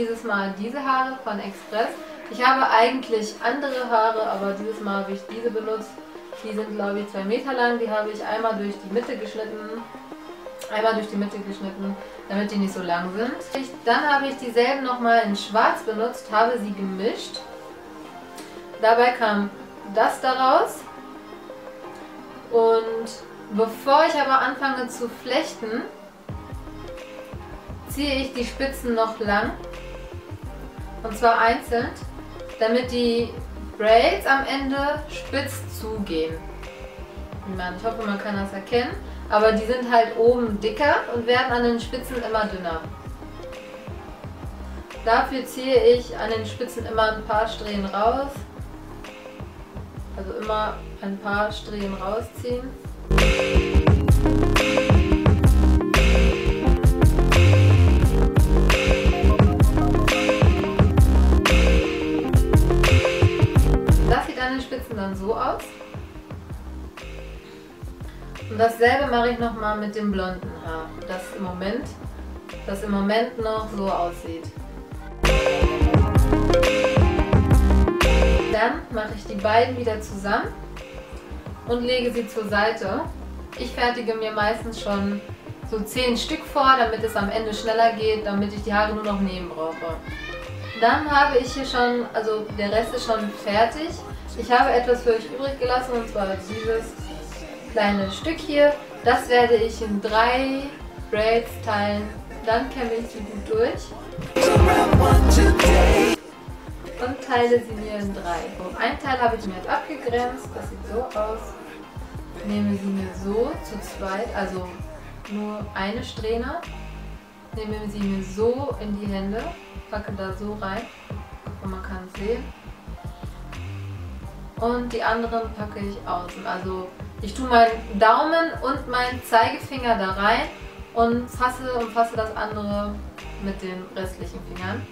dieses Mal diese Haare von Express. Ich habe eigentlich andere Haare, aber dieses Mal habe ich diese benutzt. Die sind glaube ich zwei Meter lang. Die habe ich einmal durch die Mitte geschnitten. Einmal durch die Mitte geschnitten, damit die nicht so lang sind. Ich, dann habe ich dieselben nochmal in schwarz benutzt, habe sie gemischt. Dabei kam das daraus. Und bevor ich aber anfange zu flechten, ziehe ich die Spitzen noch lang. Und zwar einzeln, damit die Braids am Ende spitz zugehen. Ich hoffe, man kann das erkennen. Aber die sind halt oben dicker und werden an den Spitzen immer dünner. Dafür ziehe ich an den Spitzen immer ein paar Strähnen raus. Also immer ein paar Strähnen rausziehen. Dann so aus. Und dasselbe mache ich nochmal mit dem blonden Haar, das im Moment, das im Moment noch so aussieht. Dann mache ich die beiden wieder zusammen und lege sie zur Seite. Ich fertige mir meistens schon so 10 Stück vor, damit es am Ende schneller geht, damit ich die Haare nur noch nehmen brauche. Dann habe ich hier schon, also der Rest ist schon fertig. Ich habe etwas für euch übrig gelassen und zwar dieses kleine Stück hier. Das werde ich in drei Braids teilen. Dann kämme ich sie gut durch. Und teile sie mir in drei. Ein Teil habe ich mir jetzt abgegrenzt. Das sieht so aus. Nehme sie mir so zu zweit, also nur eine Strähne. Nehme sie mir so in die Hände. Packe da so rein. Und man kann es sehen. Und die anderen packe ich außen. Also ich tue meinen Daumen und meinen Zeigefinger da rein und fasse und fasse das andere mit den restlichen Fingern.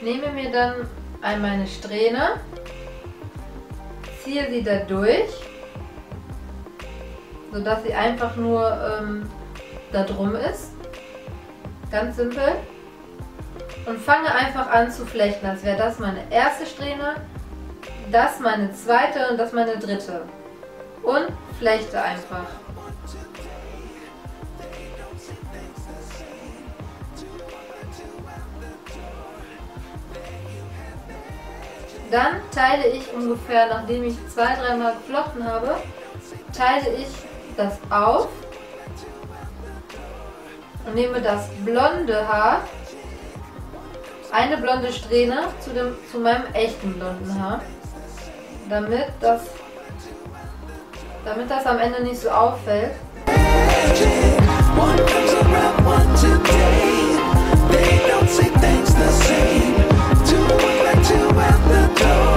Nehme mir dann einmal eine Strähne, ziehe sie da durch, sodass sie einfach nur ähm, da drum ist. Ganz simpel. Und fange einfach an zu flechten, als wäre das meine erste Strähne das meine zweite und das meine dritte. Und flechte einfach. Dann teile ich ungefähr, nachdem ich zwei, dreimal geflochten habe, teile ich das auf und nehme das blonde Haar, eine blonde Strähne zu, dem, zu meinem echten blonden Haar damit das, damit das am Ende nicht so auffällt. walk like two out the door.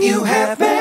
you have been.